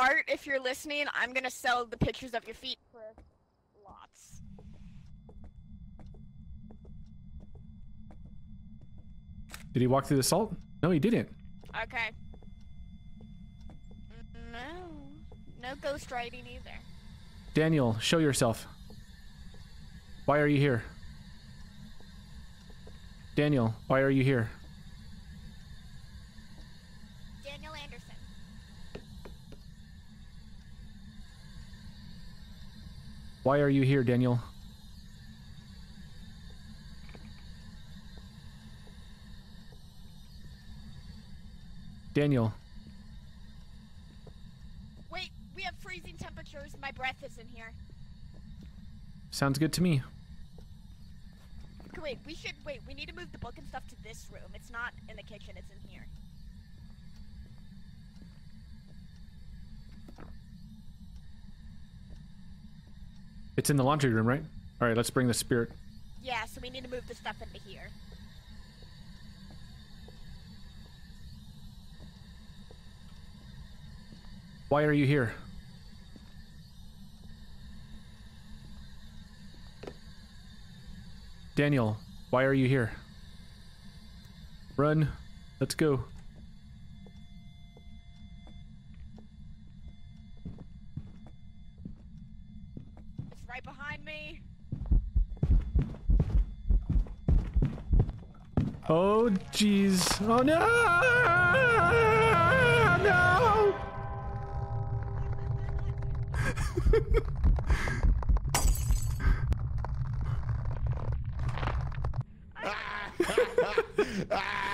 Art, if you're listening, I'm gonna sell the pictures of your feet for lots. Did he walk through the salt? No, he didn't. Okay. No. No ghost riding either. Daniel, show yourself. Why are you here? Daniel, why are you here? Daniel Anderson. Why are you here, Daniel? Daniel, Wait, we have freezing temperatures. My breath is in here. sounds good to me. Wait, we should wait. We need to move the book and stuff to this room. It's not in the kitchen. It's in here. It's in the laundry room, right? All right, let's bring the spirit. Yeah, so we need to move the stuff into here. Why are you here? Daniel, why are you here? Run. Let's go. right behind me. Oh, jeez. Oh, no! No! ah!